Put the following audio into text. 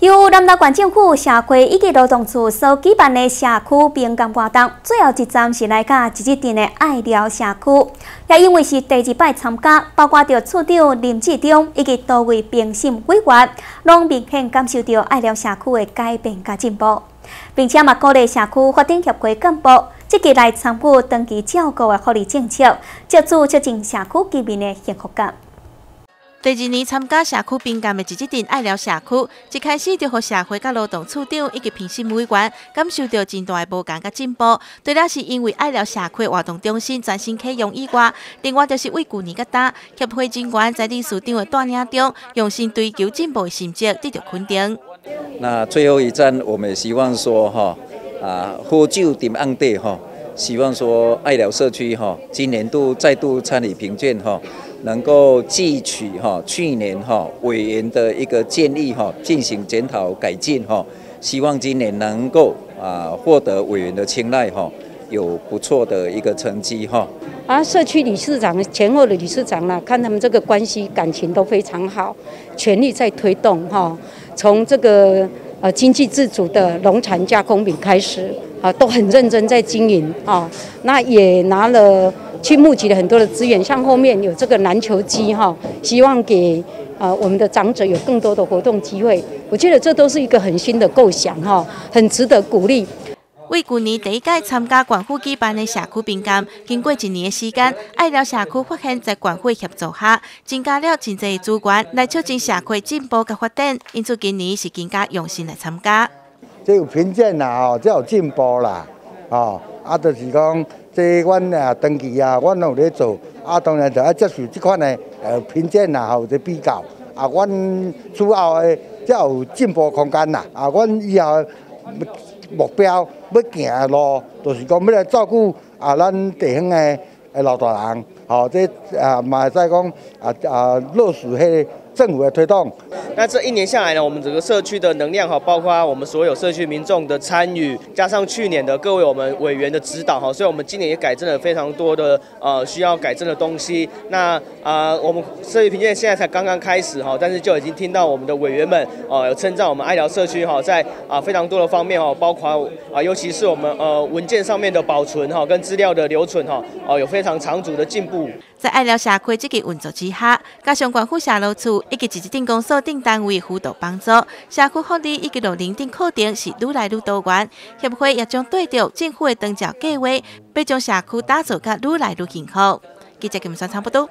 由南投县政府社会以及劳动处所举办的社区平感活动，最后一站是来到一日镇的爱寮社区。也因为是第二摆参加，包括着处长林志忠以及多位评审委员，拢明显感受到爱寮社区的改变甲进步，并且嘛鼓励社区发展协会干部积极来参与长期照顾的福利政策，借助促进社区居民的幸福感。第二年参加社区宾干的一日镇爱聊社区，一开始就和社会甲劳动处长以及评审委员感受到真大的无同甲进步。除了是因为爱聊社区活动中心全新启用以外，另外就是为旧年甲打协会人员在理事长的带领中，用心追求进步的成绩得到肯定。那最后一站，我们希望说哈啊，喝酒点暗地哈，希望说爱聊社区哈，今年度再度参与评卷哈。能够汲取哈去年哈委员的一个建议哈，进行检讨改进哈，希望今年能够啊获得委员的青睐哈，有不错的一个成绩哈。啊，社区理事长前后的理事长呢，看他们这个关系感情都非常好，全力在推动哈，从这个呃经济自主的农产加工品开始啊，都很认真在经营啊，那也拿了。去募集了很多的资源，像后面有这个篮球机哈，希望给呃我们的长者有更多的活动机会。我觉得这都是一个很新的构想哈，很值得鼓励。为去年第一届参加管府举办的社区宾干，经过一年的时间，爱聊社区发现，在管会协助下，增加了真济资源来促进社区进步和发展，因此今年是更加用心来参加。这有评鉴啦，哦，这有进步啦，哦，啊，就是讲。这阮啊登记啊，阮有咧做，啊当然就要接受即款诶呃评鉴啊，或者比较，啊，阮之后的才有进步空间啦，啊，阮以后目标要行诶路，就是讲要来照顾啊咱地方诶诶老大人，吼，这啊嘛会使讲啊啊落实迄。政府诶推动，那这一年下来呢，我们整个社区的能量哈，包括我们所有社区民众的参与，加上去年的各位我们委员的指导哈，所以我们今年也改正了非常多的呃需要改正的东西。那啊，我们社区评鉴现在才刚刚开始哈，但是就已经听到我们的委员们呃有称赞我们爱聊社区哈，在啊非常多的方面哈，包括啊尤其是我们呃文件上面的保存哈，跟资料的留存哈，哦有非常长足的进步。在爱聊社区这个运作之下，加上关户社楼处以及一日定公所定单位辅导帮助，社区福利以及路认定课程是愈来愈多元。协会也将对着政府的登照计划，要将社区打造甲愈来愈健康。记者金山差不多。